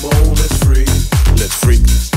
come on, let's freak. Let's freak.